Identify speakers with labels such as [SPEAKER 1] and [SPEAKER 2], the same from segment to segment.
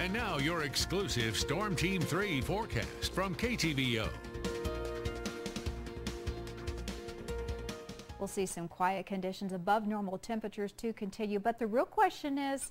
[SPEAKER 1] And now your exclusive Storm Team 3 forecast from KTVO.
[SPEAKER 2] We'll see some quiet conditions above normal temperatures to continue, but the real question is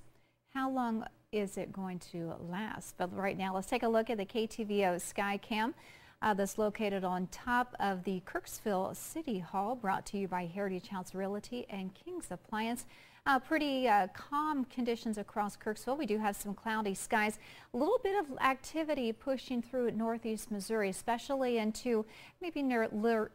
[SPEAKER 2] how long is it going to last? But right now, let's take a look at the KTVO Sky Cam uh, that's located on top of the Kirksville City Hall, brought to you by Heritage House Realty and King's Appliance. Uh, pretty uh, calm conditions across Kirksville. We do have some cloudy skies. A little bit of activity pushing through northeast Missouri, especially into maybe near,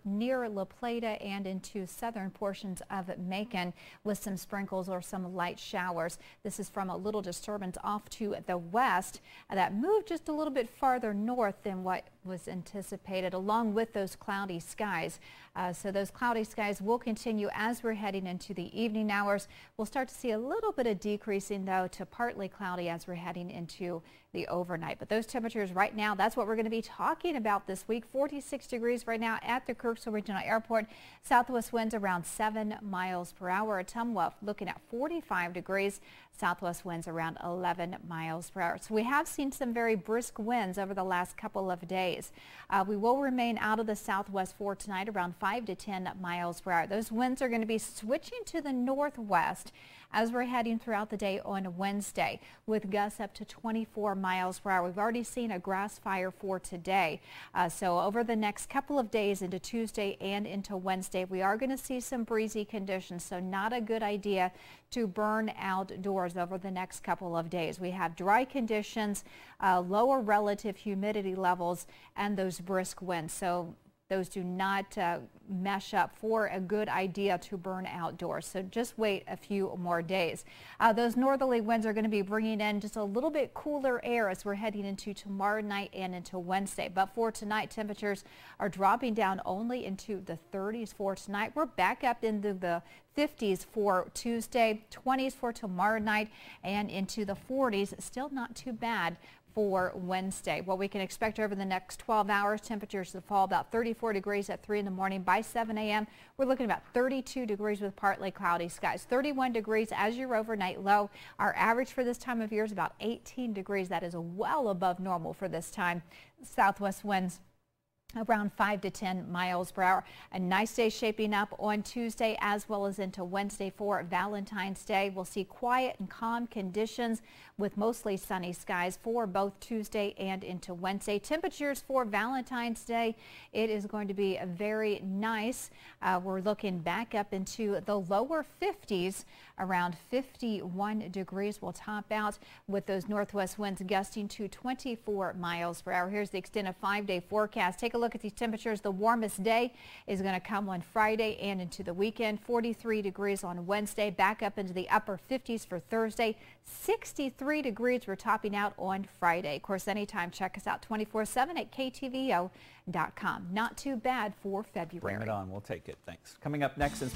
[SPEAKER 2] near La Plata and into southern portions of Macon with some sprinkles or some light showers. This is from a little disturbance off to the west that moved just a little bit farther north than what was anticipated along with those cloudy skies. Uh, so those cloudy skies will continue as we're heading into the evening hours. We'll start to see a little bit of decreasing though to partly cloudy as we're heading into the overnight. But those temperatures right now, that's what we're going to be talking about this week. 46 degrees right now at the Kirksville Regional Airport. Southwest winds around 7 miles per hour. Ottumwa looking at 45 degrees. Southwest winds around 11 miles per hour. So we have seen some very brisk winds over the last couple of days. Uh, we will remain out of the southwest for tonight around 5 to 10 miles per hour. Those winds are going to be switching to the northwest as we're heading throughout the day on Wednesday with gusts up to 24 miles per hour. We've already seen a grass fire for today. Uh, so over the next couple of days into Tuesday and into Wednesday, we are going to see some breezy conditions. So not a good idea to burn outdoors over the next couple of days. We have dry conditions, uh, lower relative humidity levels, and those brisk winds. So those do not uh, mesh up for a good idea to burn outdoors. So just wait a few more days. Uh, those northerly winds are going to be bringing in just a little bit cooler air as we're heading into tomorrow night and into Wednesday. But for tonight, temperatures are dropping down only into the 30s for tonight. We're back up into the 50s for Tuesday, 20s for tomorrow night, and into the 40s. Still not too bad for Wednesday. What we can expect over the next 12 hours, temperatures to fall about 34 degrees at 3 in the morning. By 7 a.m., we're looking about 32 degrees with partly cloudy skies. 31 degrees as your overnight low. Our average for this time of year is about 18 degrees. That is well above normal for this time. Southwest winds around 5 to 10 miles per hour. A nice day shaping up on Tuesday as well as into Wednesday for Valentine's Day. We'll see quiet and calm conditions with mostly sunny skies for both Tuesday and into Wednesday. Temperatures for Valentine's Day, it is going to be very nice. Uh, we're looking back up into the lower 50s, around 51 degrees. We'll top out with those northwest winds gusting to 24 miles per hour. Here's the extended five-day forecast. Take a look at these temperatures. The warmest day is going to come on Friday and into the weekend. 43 degrees on Wednesday, back up into the upper 50s for Thursday. 63 degrees. We're topping out on Friday. Of course, anytime, check us out 24-7 at KTVO.com. Not too bad for February.
[SPEAKER 3] Bring it on. We'll take it. Thanks. Coming up next.